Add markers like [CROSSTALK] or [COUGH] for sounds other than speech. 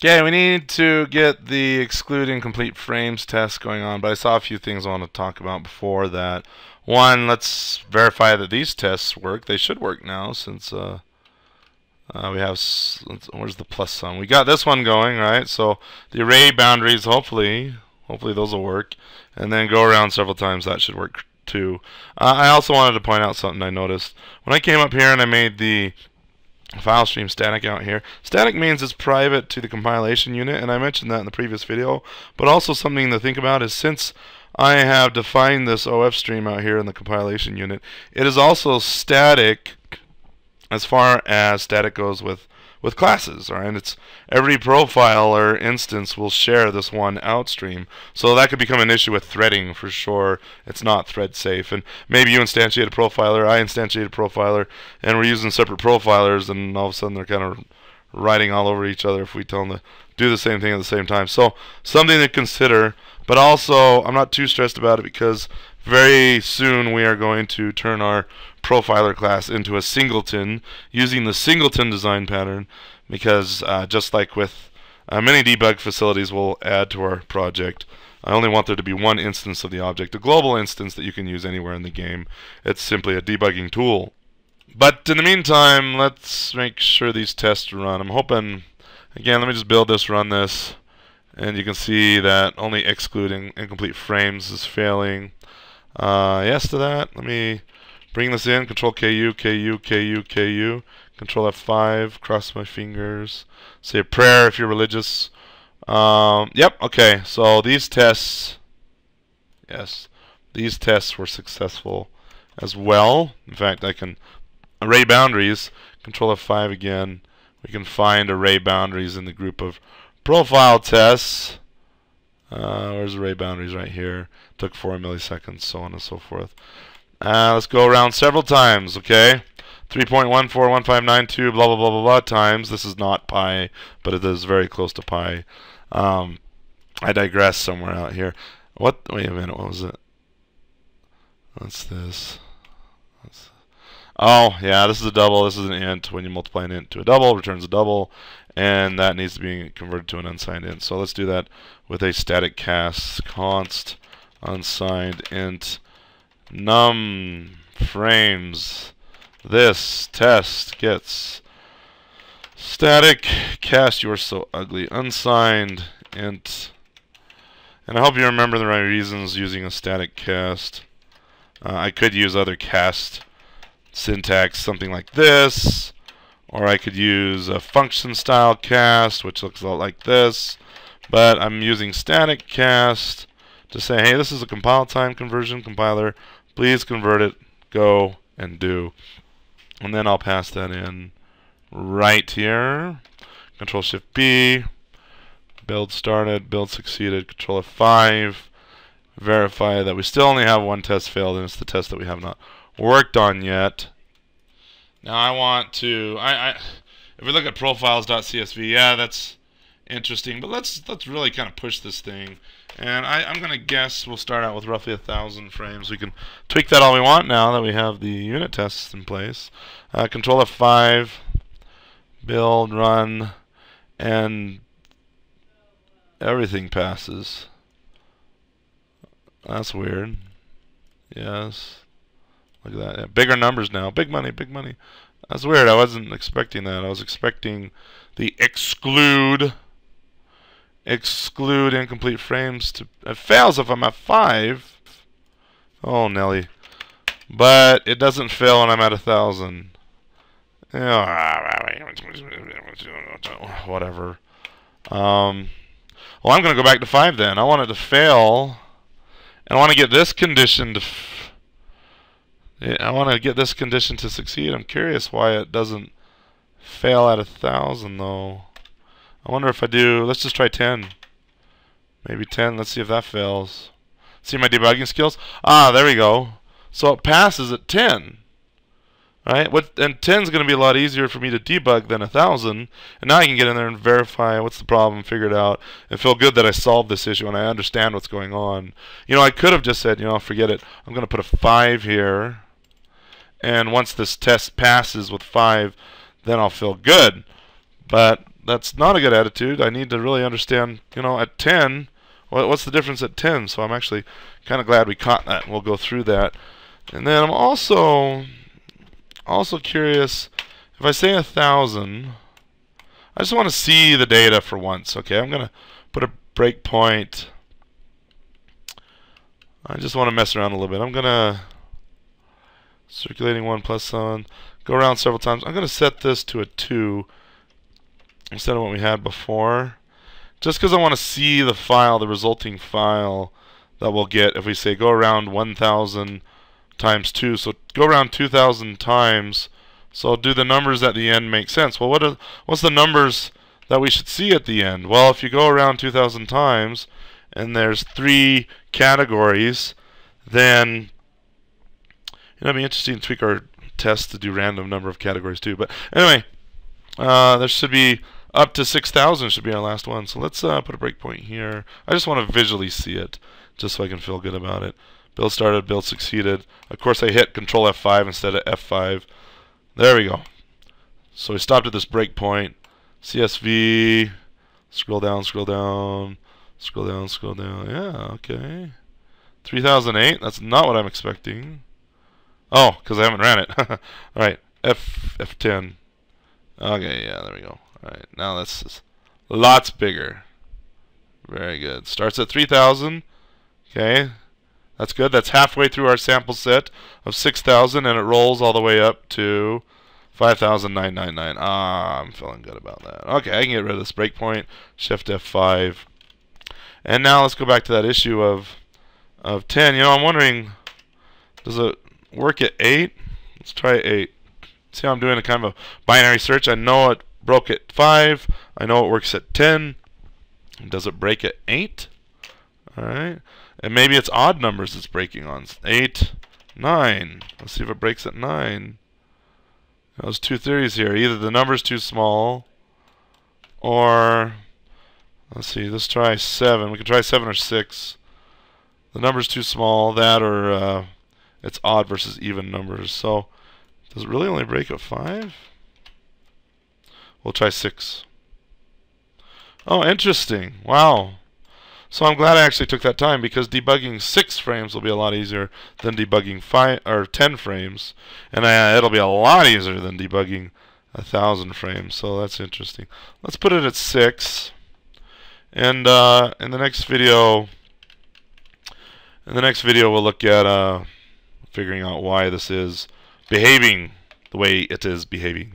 Okay, we need to get the exclude incomplete frames test going on, but I saw a few things I want to talk about before that. One, let's verify that these tests work. They should work now since uh, uh, we have, where's the plus sign? We got this one going, right? So the array boundaries, hopefully, hopefully those will work. And then go around several times, that should work too. Uh, I also wanted to point out something I noticed. When I came up here and I made the file stream static out here. Static means it's private to the compilation unit, and I mentioned that in the previous video. But also something to think about is since I have defined this OF stream out here in the compilation unit, it is also static as far as static goes with with classes, right? It's every profiler instance will share this one outstream. So that could become an issue with threading for sure. It's not thread safe. And maybe you instantiate a profiler, I instantiate a profiler, and we're using separate profilers, and all of a sudden they're kind of writing all over each other if we tell them to do the same thing at the same time. So something to consider. But also, I'm not too stressed about it because very soon we are going to turn our profiler class into a singleton using the singleton design pattern because uh, just like with uh, many debug facilities we'll add to our project I only want there to be one instance of the object, a global instance that you can use anywhere in the game. It's simply a debugging tool. But in the meantime, let's make sure these tests run. I'm hoping, again, let me just build this, run this, and you can see that only excluding incomplete frames is failing. Uh, yes to that. Let me Bring this in, Control KU, KU, KU, KU. Control F5, cross my fingers. Say a prayer if you're religious. Um, yep, okay, so these tests, yes, these tests were successful as well. In fact, I can array boundaries, Control F5 again. We can find array boundaries in the group of profile tests. Uh, where's array boundaries right here? Took 4 milliseconds, so on and so forth. Uh, let's go around several times, okay? 3.141592 blah blah blah blah blah times. This is not pi, but it is very close to pi. Um, I digress somewhere out here. What? Wait a minute. What was it? What's this? What's, oh, yeah. This is a double. This is an int. When you multiply an int to a double, returns a double, and that needs to be converted to an unsigned int. So let's do that with a static cast const unsigned int num frames this test gets static cast you are so ugly unsigned int and I hope you remember the right reasons using a static cast uh, I could use other cast syntax something like this or I could use a function style cast which looks a lot like this but I'm using static cast to say hey this is a compile time conversion compiler please convert it, go, and do. And then I'll pass that in right here. Control Shift B, build started, build succeeded, Control F5, verify that we still only have one test failed, and it's the test that we have not worked on yet. Now I want to, I, I if we look at profiles.csv, yeah, that's interesting, but let's let's really kind of push this thing and I, I'm going to guess we'll start out with roughly a thousand frames. We can tweak that all we want now that we have the unit tests in place. Uh, control F5, build, run, and everything passes. That's weird. Yes. Look at that. Yeah, bigger numbers now. Big money, big money. That's weird. I wasn't expecting that. I was expecting the exclude exclude incomplete frames to it fails if I'm at 5 oh Nelly but it doesn't fail when I'm at a thousand [SIGHS] whatever um, well I'm gonna go back to 5 then I want it to fail and I want to get this condition to I want to get this condition to succeed I'm curious why it doesn't fail at a thousand though I wonder if I do, let's just try 10. Maybe 10, let's see if that fails. See my debugging skills? Ah, there we go. So it passes at 10. Right? What, and 10 is going to be a lot easier for me to debug than a 1,000. And now I can get in there and verify what's the problem, figure it out, and feel good that I solved this issue and I understand what's going on. You know, I could have just said, you know, forget it. I'm going to put a 5 here. And once this test passes with 5, then I'll feel good. But that's not a good attitude. I need to really understand, you know, at 10, what's the difference at 10? So I'm actually kind of glad we caught that. We'll go through that. And then I'm also also curious if I say a thousand, I just want to see the data for once. Okay, I'm gonna put a breakpoint. I just want to mess around a little bit. I'm gonna circulating one plus. Go around several times. I'm gonna set this to a two instead of what we had before. Just because I want to see the file, the resulting file that we'll get if we say go around 1,000 times 2. So go around 2,000 times. So do the numbers at the end make sense? Well, what are, what's the numbers that we should see at the end? Well, if you go around 2,000 times and there's three categories, then it'd be interesting to tweak our test to do random number of categories too. But anyway, uh, there should be up to 6,000 should be our last one. So let's uh, put a breakpoint here. I just want to visually see it just so I can feel good about it. Build started, build succeeded. Of course, I hit Control F5 instead of F5. There we go. So we stopped at this breakpoint. CSV, scroll down, scroll down, scroll down, scroll down. Yeah, okay. 3008, that's not what I'm expecting. Oh, because I haven't ran it. [LAUGHS] All right, F F10. Okay, yeah, there we go. All right, now this is lots bigger. Very good. Starts at 3,000. Okay, that's good. That's halfway through our sample set of 6,000 and it rolls all the way up to 5,999. Ah, I'm feeling good about that. Okay, I can get rid of this breakpoint. Shift F5. And now let's go back to that issue of of 10. You know, I'm wondering, does it work at 8? Let's try 8. See how I'm doing a kind of a binary search. I know it broke at 5. I know it works at 10. Does it break at 8? Alright. And maybe it's odd numbers it's breaking on. 8, 9. Let's see if it breaks at 9. There's two theories here. Either the number's too small, or, let's see, let's try 7. We can try 7 or 6. The number's too small, that or uh, it's odd versus even numbers. So, does it really only break at 5? We'll try 6. Oh, interesting. Wow. So I'm glad I actually took that time because debugging six frames will be a lot easier than debugging five or ten frames, and uh, it'll be a lot easier than debugging a thousand frames. So that's interesting. Let's put it at six, and uh, in the next video, in the next video we'll look at uh, figuring out why this is behaving the way it is behaving.